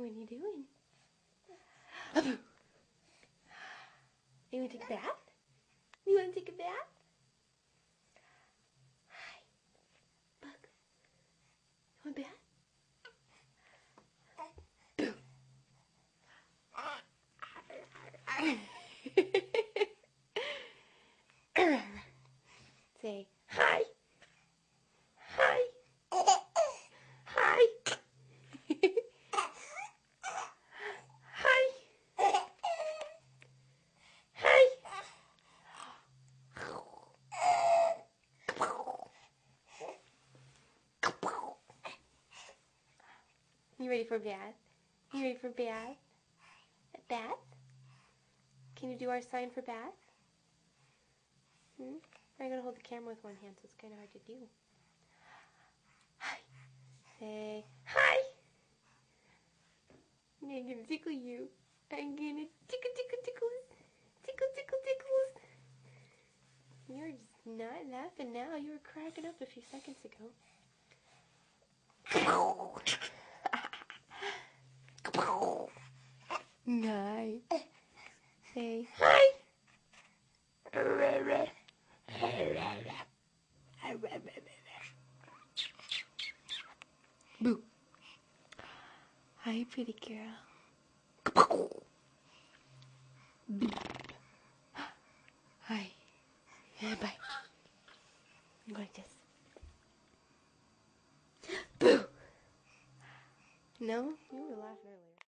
What are you doing? You want to take a bath? You want to take a bath? Hi. Bug. You want a bath? Say hi. Hi. Hi. Hi. Hi. You ready for a bath? You ready for a bath? A bath? Can you do our sign for bath? Hmm? I'm gonna hold the camera with one hand, so it's kind of hard to do. Hi. Say hi. I'm gonna tickle you. I'm gonna tickle, tickle, tickles. Tickle, tickle, tickles. You're just not laughing now. You were cracking up a few seconds ago. Say hi. Boo. Hi, pretty girl. Hi. Bye. This. Boo. No, you were laughing earlier.